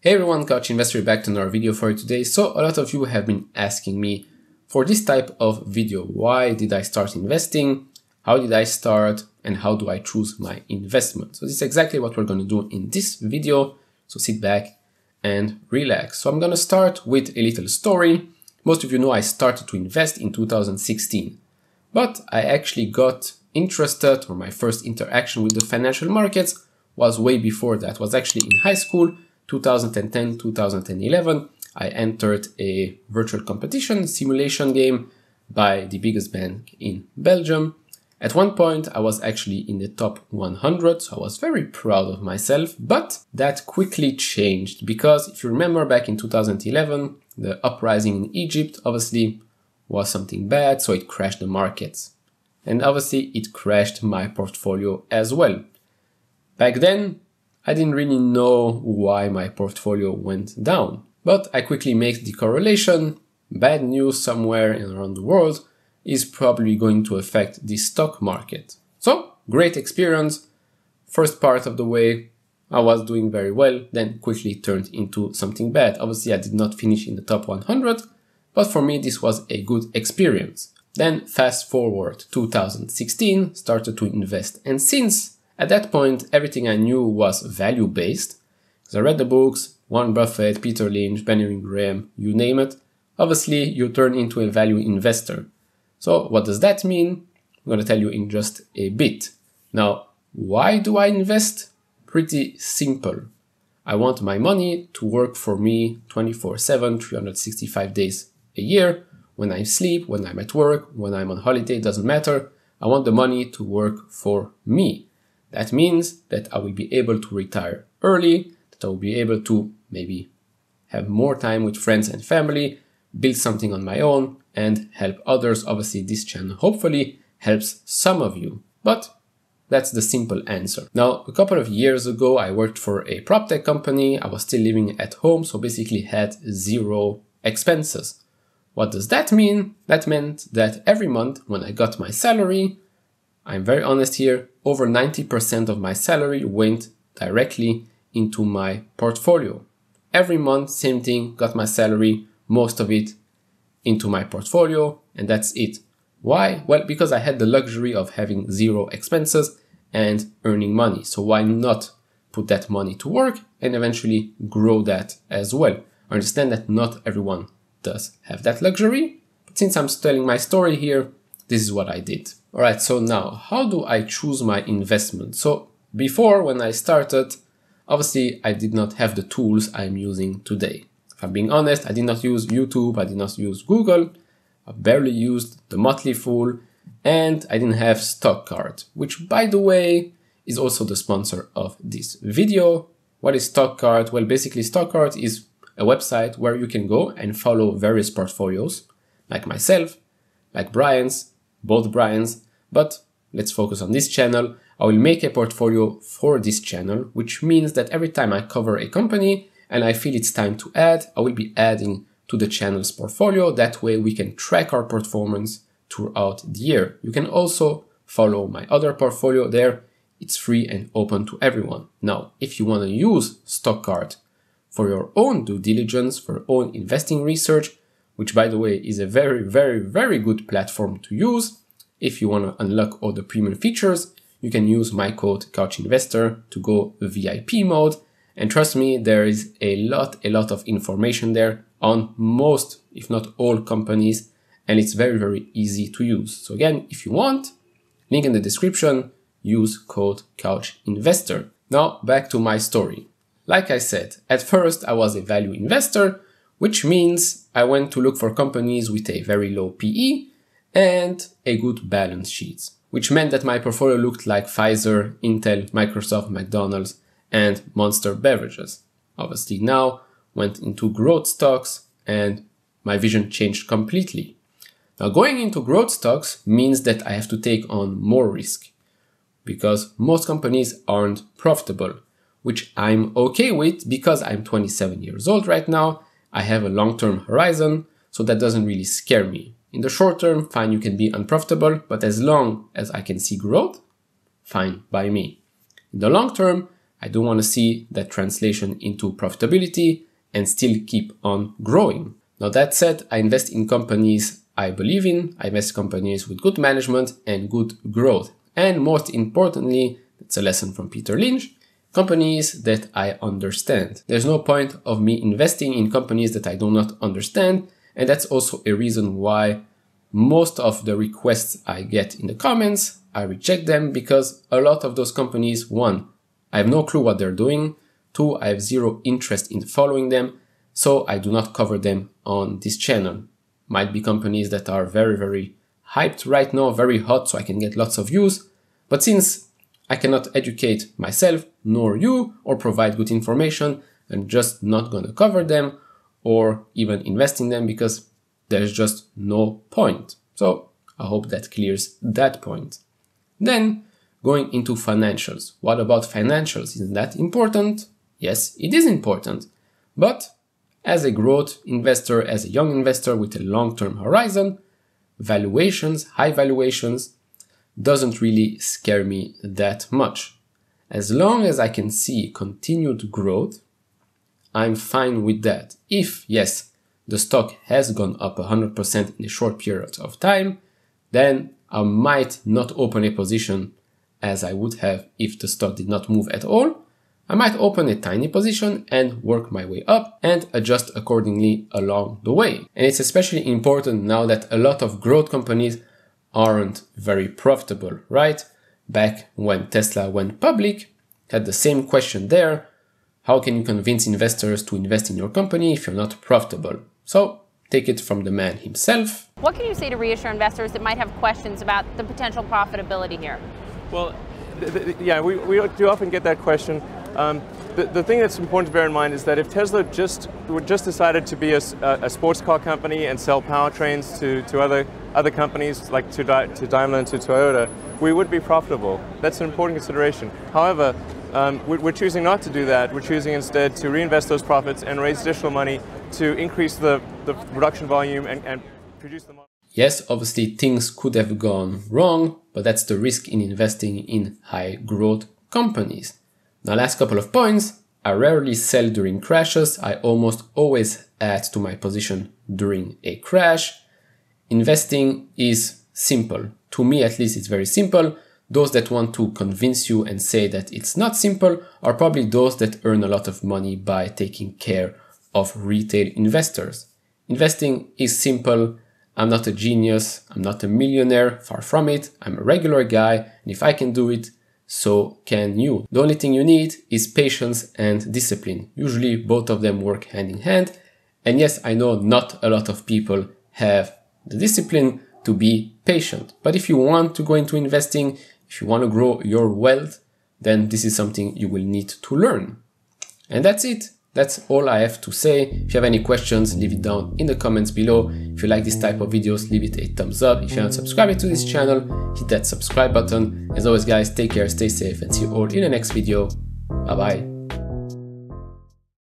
Hey everyone, Couch Investor back to another video for you today. So a lot of you have been asking me for this type of video. Why did I start investing? How did I start? And how do I choose my investment? So this is exactly what we're going to do in this video. So sit back and relax. So I'm going to start with a little story. Most of you know I started to invest in 2016, but I actually got interested or my first interaction with the financial markets was way before that. was actually in high school 2010, 2011, I entered a virtual competition simulation game by the biggest bank in Belgium. At one point, I was actually in the top 100, so I was very proud of myself, but that quickly changed because if you remember back in 2011, the uprising in Egypt obviously was something bad, so it crashed the markets. And obviously, it crashed my portfolio as well. Back then, I didn't really know why my portfolio went down, but I quickly make the correlation. Bad news somewhere around the world is probably going to affect the stock market. So, great experience. First part of the way, I was doing very well, then quickly turned into something bad. Obviously, I did not finish in the top 100, but for me, this was a good experience. Then, fast forward 2016, started to invest. And since at that point, everything I knew was value based. Because I read the books, Warren Buffett, Peter Lynch, Benjamin Graham, you name it. Obviously, you turn into a value investor. So, what does that mean? I'm going to tell you in just a bit. Now, why do I invest? Pretty simple. I want my money to work for me 24 7, 365 days a year. When I sleep, when I'm at work, when I'm on holiday, doesn't matter. I want the money to work for me. That means that I will be able to retire early, that I will be able to maybe have more time with friends and family, build something on my own, and help others. Obviously, this channel hopefully helps some of you, but that's the simple answer. Now, a couple of years ago, I worked for a prop tech company. I was still living at home, so basically had zero expenses. What does that mean? That meant that every month when I got my salary, I'm very honest here, over 90% of my salary went directly into my portfolio. Every month, same thing, got my salary, most of it into my portfolio, and that's it. Why? Well, because I had the luxury of having zero expenses and earning money. So why not put that money to work and eventually grow that as well? I understand that not everyone does have that luxury, but since I'm telling my story here, this is what I did. All right, so now how do I choose my investment? So before when I started, obviously I did not have the tools I'm using today. If I'm being honest, I did not use YouTube, I did not use Google, I barely used the Motley Fool, and I didn't have Stockcard, which by the way is also the sponsor of this video. What is Stockcard? Well, basically Stockcard is a website where you can go and follow various portfolios, like myself, like Brian's, both Brian's, but let's focus on this channel. I will make a portfolio for this channel, which means that every time I cover a company and I feel it's time to add, I will be adding to the channel's portfolio. That way we can track our performance throughout the year. You can also follow my other portfolio there. It's free and open to everyone. Now, if you want to use Stockcard for your own due diligence, for your own investing research, which by the way is a very, very, very good platform to use. If you want to unlock all the premium features, you can use my code Couch Investor to go VIP mode. And trust me, there is a lot, a lot of information there on most, if not all companies. And it's very, very easy to use. So again, if you want, link in the description, use code Couch Investor. Now back to my story. Like I said, at first I was a value investor which means I went to look for companies with a very low PE and a good balance sheet, which meant that my portfolio looked like Pfizer, Intel, Microsoft, McDonald's, and Monster Beverages. Obviously now went into growth stocks and my vision changed completely. Now going into growth stocks means that I have to take on more risk because most companies aren't profitable, which I'm okay with because I'm 27 years old right now I have a long-term horizon, so that doesn't really scare me. In the short term, fine, you can be unprofitable, but as long as I can see growth, fine by me. In the long term, I do want to see that translation into profitability and still keep on growing. Now that said, I invest in companies I believe in. I invest in companies with good management and good growth. And most importantly, it's a lesson from Peter Lynch, companies that I understand. There's no point of me investing in companies that I do not understand. And that's also a reason why most of the requests I get in the comments, I reject them because a lot of those companies, one, I have no clue what they're doing. Two, I have zero interest in following them. So I do not cover them on this channel. Might be companies that are very, very hyped right now, very hot, so I can get lots of views. But since I cannot educate myself nor you or provide good information, I'm just not going to cover them or even invest in them because there's just no point. So I hope that clears that point. Then going into financials. What about financials? Isn't that important? Yes, it is important. But as a growth investor, as a young investor with a long-term horizon, valuations, high valuations, doesn't really scare me that much. As long as I can see continued growth, I'm fine with that. If, yes, the stock has gone up 100% in a short period of time, then I might not open a position as I would have if the stock did not move at all. I might open a tiny position and work my way up and adjust accordingly along the way. And it's especially important now that a lot of growth companies aren't very profitable, right? Back when Tesla went public, had the same question there. How can you convince investors to invest in your company if you're not profitable? So take it from the man himself. What can you say to reassure investors that might have questions about the potential profitability here? Well, yeah, we, we do often get that question. Um, the, the thing that's important to bear in mind is that if Tesla just just decided to be a, a sports car company and sell powertrains to, to other other companies like to, to Daimler and to Toyota, we would be profitable. That's an important consideration. However, um, we're choosing not to do that. We're choosing instead to reinvest those profits and raise additional money to increase the, the production volume and, and produce the Yes, obviously things could have gone wrong, but that's the risk in investing in high growth companies. Now, last couple of points. I rarely sell during crashes. I almost always add to my position during a crash. Investing is simple. To me, at least, it's very simple. Those that want to convince you and say that it's not simple are probably those that earn a lot of money by taking care of retail investors. Investing is simple. I'm not a genius. I'm not a millionaire. Far from it. I'm a regular guy. And if I can do it, so can you. The only thing you need is patience and discipline. Usually both of them work hand in hand. And yes, I know not a lot of people have the discipline to be patient. But if you want to go into investing, if you want to grow your wealth, then this is something you will need to learn. And that's it. That's all I have to say. If you have any questions, leave it down in the comments below. If you like this type of videos, leave it a thumbs up. If you're not subscribed to this channel, hit that subscribe button. As always guys, take care, stay safe and see you all in the next video. Bye bye.